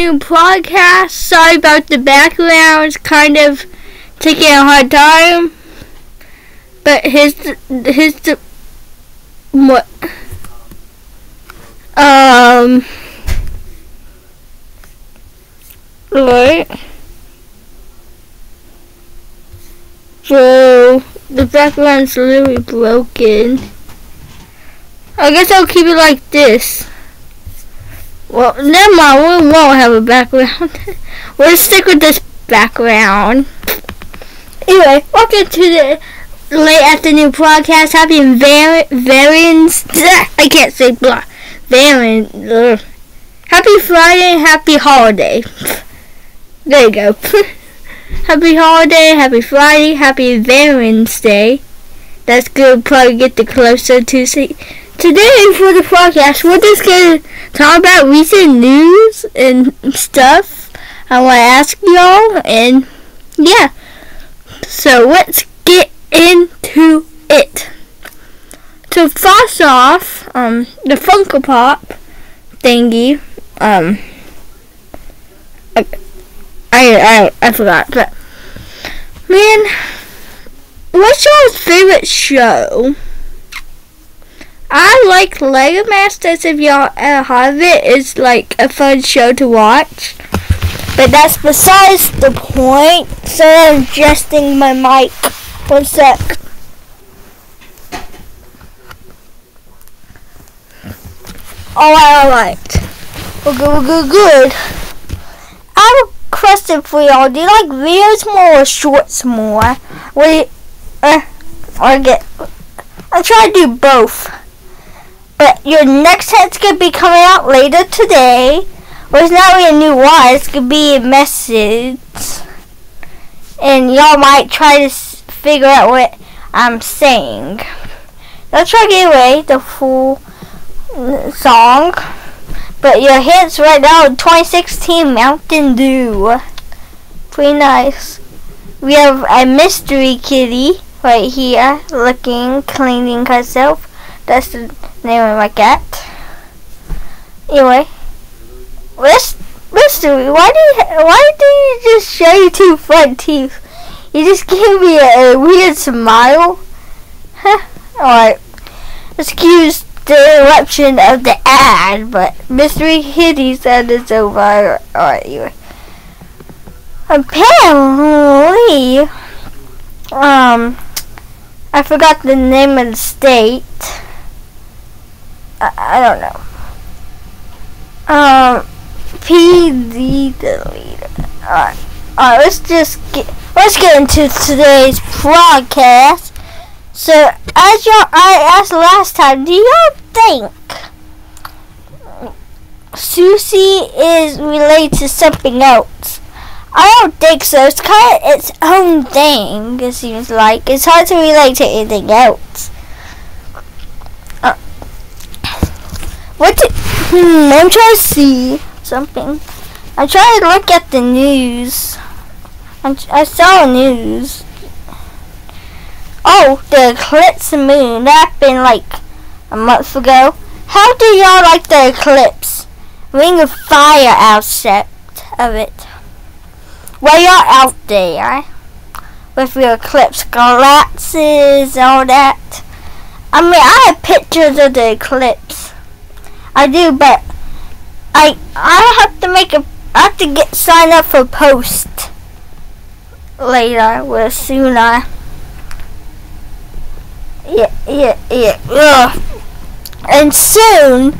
new podcast. Sorry about the background. Kind of taking a hard time. But here's the, what? Um, right. So, the background's literally broken. I guess I'll keep it like this. Well, never mind. We won't have a background. we'll stick with this background. Anyway, welcome to the late afternoon podcast. Happy var- variants. I can't say blah. Variant. Ugh. Happy Friday. Happy holiday. There you go. happy holiday. Happy Friday. Happy Variance Day. That's good. Probably get the closer to see. Today for the podcast, we're just gonna talk about recent news and stuff. I want to ask y'all, and yeah. So let's get into it. So first off, um, the Funko Pop thingy, um, I, I, I, I forgot, but man, what's y'all's favorite show? I like Lego Masters if y'all uh, have it. It's like a fun show to watch. But that's besides the point. So I'm adjusting my mic. One sec. Alright, alright. We're good, we're good, good. I have a question for y'all. Do you like videos more or shorts more? Wait, uh, or get, I try to do both. But your next head's gonna be coming out later today. Well, it's not really a new one. It's gonna be a message, and y'all might try to figure out what I'm saying. Don't try to get away the full mm, song. But your hits right now 2016 Mountain Dew. Pretty nice. We have a mystery kitty right here looking, cleaning herself. That's the name of my cat. Anyway, mystery. Why do you why do you just show your two front teeth? You just gave me a, a weird smile. Huh. Alright. Excuse the eruption of the ad, but Mystery Kitty said it's over. Alright, anyway. Apparently, um, I forgot the name of the state. I, I don't know. Um, PD deleted. Alright. Alright, let's just get let's get into today's broadcast. So as y'all I asked last time, do y'all think Susie is related to something else? I don't think so. It's kind of its own thing, it seems like. It's hard to relate to anything else. What did, hmm, I'm trying to see something. I'm trying to look at the news. I'm, I saw news. Oh, the eclipse moon. That happened like a month ago. How do y'all like the eclipse? Ring of fire aspect of it. Well, y'all out there with your eclipse glasses and all that. I mean, I have pictures of the eclipse. I do, but I I have to make a I have to get sign up for post later with sooner. Yeah, yeah, yeah. Ugh. And soon,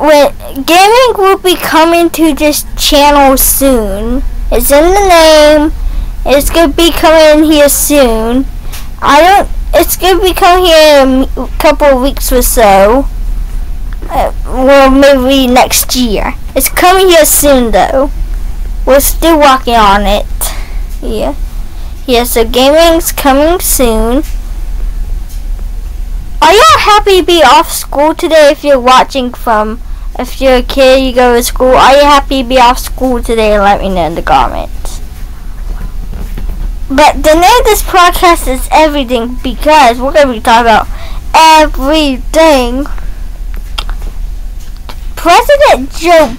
when gaming will be coming to this channel soon. It's in the name. It's gonna be coming here soon. I don't. It's gonna be coming here in a couple of weeks or so. Uh, well, maybe next year. It's coming here soon, though. We're still working on it. Yeah. Yeah, so gaming's coming soon. Are y'all happy to be off school today if you're watching from if you're a kid, you go to school. Are you happy to be off school today? Let me know in the comments. But the name of this podcast is everything because we're going to be talking about everything. President Joe,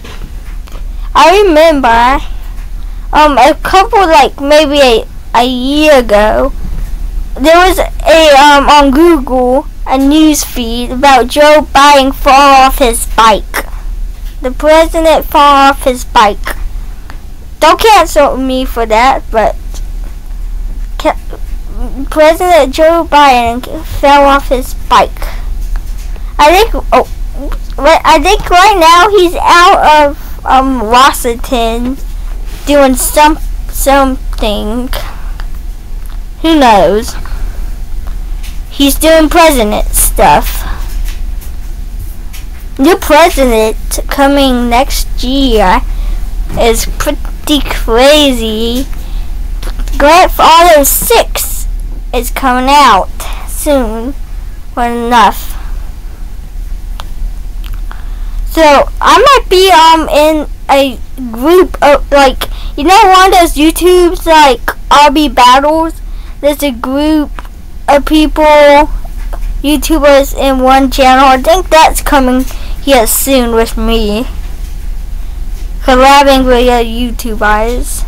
I remember um a couple like maybe a, a year ago there was a um on Google a news feed about Joe Biden fall off his bike. The president fall off his bike. Don't cancel me for that, but President Joe Biden fell off his bike. I think oh, I think right now he's out of um Washington doing some something. Who knows? He's doing president stuff. New president coming next year is pretty crazy. Grandfather 6 is coming out soon. When enough. So I might be um in a group of like you know one of those YouTubes like RB battles. There's a group of people, YouTubers in one channel. I think that's coming here soon with me. Collabing with your YouTubers.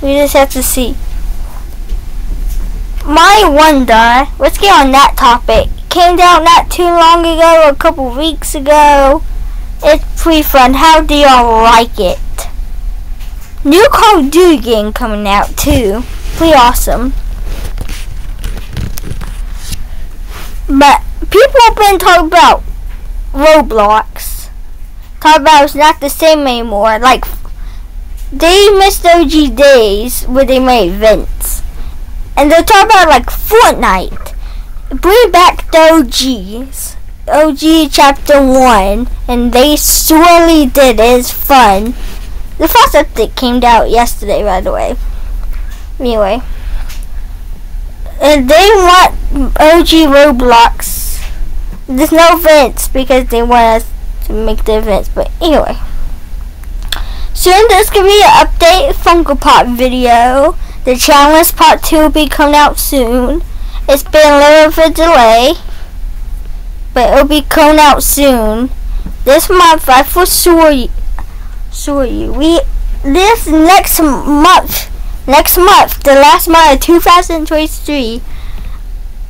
We just have to see. My wonder, let's get on that topic came down not too long ago, a couple weeks ago. It's pretty fun. How do y'all like it? New Call of Duty game coming out too. Pretty awesome. But people have been talking about Roblox. Talking about it's not the same anymore. Like they missed OG days where they made events. And they're talking about like Fortnite bring back the OGs. OG Chapter 1, and they surely did. It's fun. The first update came out yesterday, by the way. Anyway. And they want OG Roblox. There's no events because they want us to make the events, but anyway. Soon there's gonna be an update Funko Pop video. The challenge part 2 will be coming out soon. It's been a little bit of a delay, but it'll be coming out soon. This month, I for sure, sure you, we this next month, next month, the last month of 2023,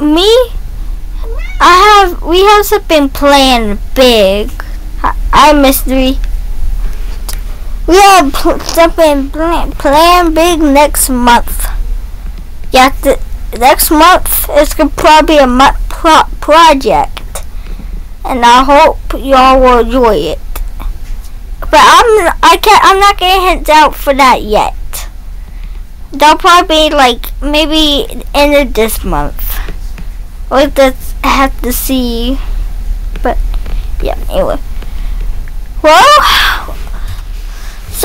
me, I have, we have something planned big. I, I mystery. We have something planned, planned big next month. Yeah, next month is gonna probably a month pro project, and I hope y'all will enjoy it. But I'm I can't I'm not gonna hint out for that yet. They'll probably be like maybe end of this month. We'll just have to see. But yeah, anyway. Well,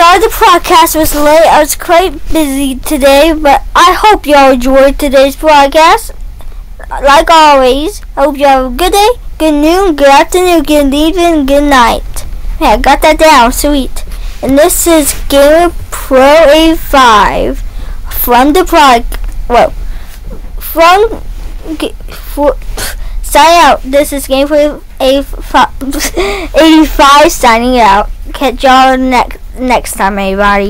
Sorry the podcast was late. I was quite busy today, but I hope y'all enjoyed today's podcast. Like always, I hope you have a good day, good noon, good afternoon, good evening, good night. Yeah, I got that down. Sweet. And this is Gamer Pro A5 from the product. Well, from for, sign out. This is Game Pro A5 85 signing out. Catch y'all next next time, everybody.